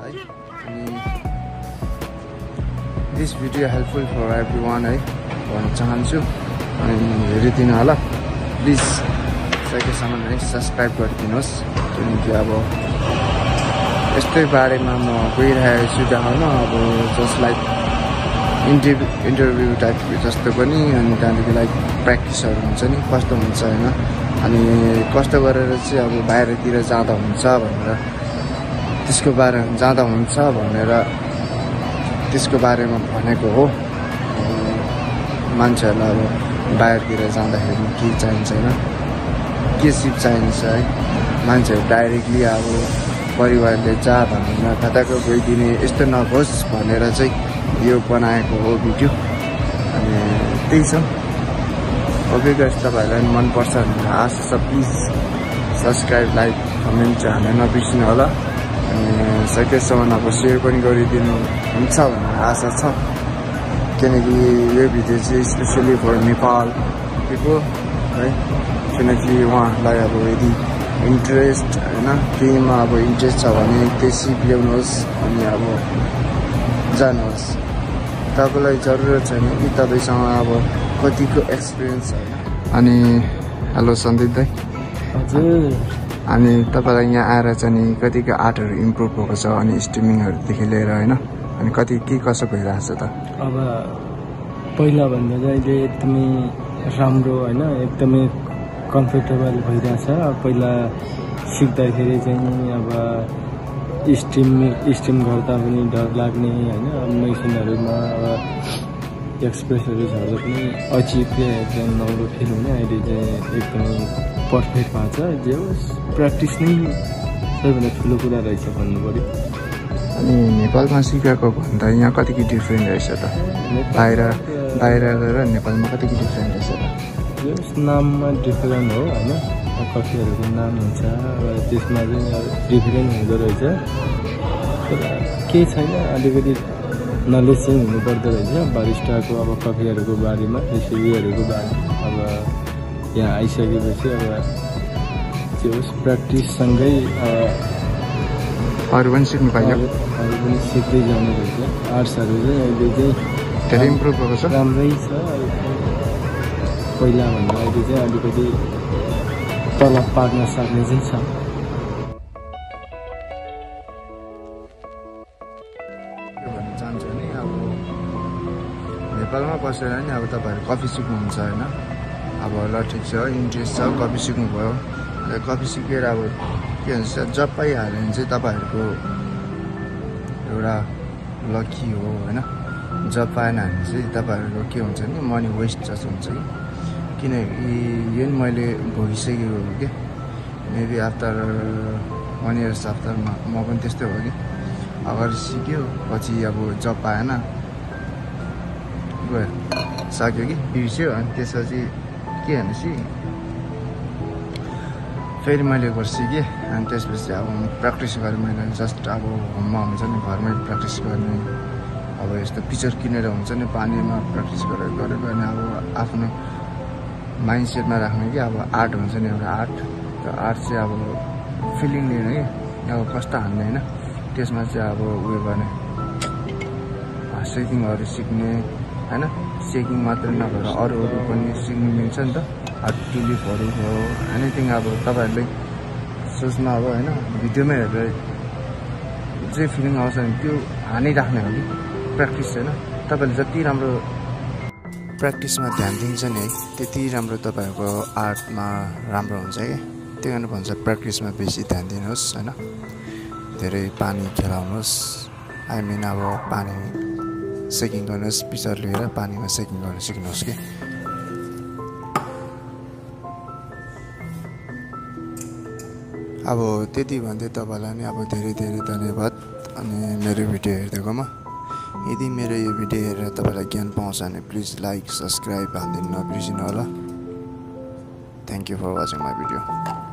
है अनि this video helpful for everyone है भन्न चाहन्छु अनि हेरिदिनु होला प्लिज सकेसम्म है सब्सक्राइब गरिदिनुहोस् किनकि अब यस्तै बारेमा म गइरहेको छु देखाउन अब just like interview interview type जस्तो पनि अनि त्यहाँदेखि लाइक प्र्याक्टिसहरू हुन्छ नि कस्तो हुन्छ होइन अनि कस्तो गरेर चाहिँ अब बाहिरतिर जाँदा हुन्छ भनेर त्यसको बारे जाँदा हुन्छ भनेर त्यसको बारेमा भनेको हो। मान्छेहरूलाई अब बाहिरतिर जाँदाखेरि के चाहिन्छ होइन के सिप चाहिन्छ है। मान्छेहरू डाइरेक्टली अब परिवारले जा भनेर कताको गइदिने यस्तो नहोस् भनेर चाहिँ यो बनाएको हो भिडियो। अनि त्यही छ। ओके गाइस तपाईँहरूलाई मनपर्छ भनेर आशा छ। प्लिज सब्सक्राइब लाइक कमेन्ट चाहिँ हाल्न नबिर्सिनु होला अनि सकेसम्म अब सेयर पनि गरिदिनु हुन्छ भनेर आशा छ। किनकि यो भिडियो चाहिँ स्पेसली फर नेपाल पिपल है? किनकि उहाँहरूलाई अब यदि इन्ट्रेस्ट होइन केहीमा अब इन्ट्रेस्ट छ भने त्यही सिप ल्याउनुहोस् अनि अब जानुहोस्। तपाईँलाई जरुरत छैन कि तपाईँसँग अब कतिको एक्सपिरियन्स होइन अनि हेलो सन्दीप दाई। हजुर। अनि तपाईँलाई यहाँ आएर चाहिँ नि कतिको आर्टहरू इम्प्रुभ भएको छ अनि स्ट्रिमिङहरूदेखि लिएर होइन? अनि कति के कसो भइरहेको छ त? अब पहिलाभन्दा चाहिँ अहिले एकदमै राम्रो होइन एकदमै कम्फर्टेबल भइरहेछ। पहिला सिक्दाखेरि चाहिँ अब स्ट्रिम स्ट्रिम गर्दा पनि डर लाग्ने होइन मेसिनहरूमा अब एक्सप्रेसहरू झर्दा पनि अचिब एकदम नौलो फिल हुने। अहिले चाहिँ एकदमै पर्फेक्ट भएको छ जे होस्। प्र्याक्टिस नै सबैभन्दा ठुलो कुरा रहेछ भन्नु पऱ्यो अनि नेपालमा सिकाएको भन्दा यहाँ कतिको डिफ्रेन्ट रहेछ त? बाहिर बाहिर गएर नेपालमा कतिको डिफ्रेन्ट रहेछ त? यस नाममा डिफरेन्ट हो होइन? कफीहरूको नाम हुन्छ अब त्यसमा चाहिँ डिफरेन्ट हुँदो रहेछ। केही छैन अलिकति नलेज चाहिँ हुनुपर्दो रहेछ। बारिस्टाको अब कफीहरूको बारेमा रेसिपीहरूको बारेमा। अब यहाँ आइसकेपछि अब होस् प्र्याक्टिससँगै अरू पनि सिक्नु पाइयो। अरू पनि सिक्दै जानु रहेछ। आर्ट्सहरू चाहिँ अहिले चाहिँ धेरै इम्प्रुभ भएको छ। राम्रै छ। पहिलाभन्दा अहिले चाहिँ अलिकति तल पार्न सक्ने चाहिँ छ। चाहन्छु भने अब नेपालमा बसेर नि अब तपाईँहरू कफी सिक्नुहुन्छ होइन? अब ल ठिक छ। इन्ट्रेस्ट छ कफी सिक्नुभयो। कफी सिकेर अब के भन्छ जब पाइहाल्यो भने चाहिँ तपाईँहरूको एउटा लकी हो होइन? जब पाएन भने चाहिँ तपाईँहरूको के हुन्छ भने मनी वेस्ट जस्तो हुन्छ कि? किनकि यो नि मैले भोगिसकेको हो कि? मेबी आफ्टर वान इयर्स आफ्टरमा म पनि त्यस्तै हो कि? अगाडि सिक्यो पछि अब जब पाएन गयो। सक्यो कि? बिर्स्यो अनि त्यसपछि के भनेपछि? फेरि मैले एकबार सिकेँ अनि त्यसपछि अब प्र्याक्टिस गरेँ मैले जस्ट अब होममा हुन्छ नि घरमै प्र्याक्टिस गर्ने। अब यस्तो पिक्चर किनेर हुन्छ नि पानीमा प्र्याक्टिस गरेर गरेको अनि अब आफ्नो माइन्ड सेटमा राख्ने कि अब आर्ट हुन्छ नि एउटा आर्ट त्यो आर्ट चाहिँ अब फिलिङ लिने कि अब कस्तो हान्ने होइन? त्यसमा चाहिँ अब उयो गर्ने सेकिङहरू सिक्ने। होइन? सेकिङ मात्रै नभएर अरू अरू पनि सिक्नु मिल्छ नि त। टुलिपहरू भयो एनिथिङ अब तपाईँहरूले सोच्नु अब होइन भिडियोमै हेरेर जे फिलिङ आउँछ भने त्यो हानिराख्ने हो कि? प्र्याक्टिस होइन? तपाईँले जति राम्रो प्र्याक्टिसमा ध्यान दिन्छ नि है त्यति राम्रो तपाईँहरूको आर्टमा राम्रो हुन्छ क्या त्यही कारण भन्छ प्र्याक्टिसमा बेसी ध्यान दिनुहोस् होइन? धेरै पानी खेलाउनुहोस्। आई मिन अब पानी सेकिङ गर्नुहोस् पिक्चर लिएर पानीमा सेकिङ गर्न सिक्नुहोस् कि अब त्यति भन्दै तपाईँलाई नि अब धेरै धेरै धन्यवाद अनि मेरो भिडियो हेरिदिएकोमा यदि मेरो यो भिडियो हेरेर तपाईँलाई ज्ञान पाउँछ भने प्लिज लाइक सब्सक्राइब हालिदिनु नबिर्सिनु होला thank you for watching my video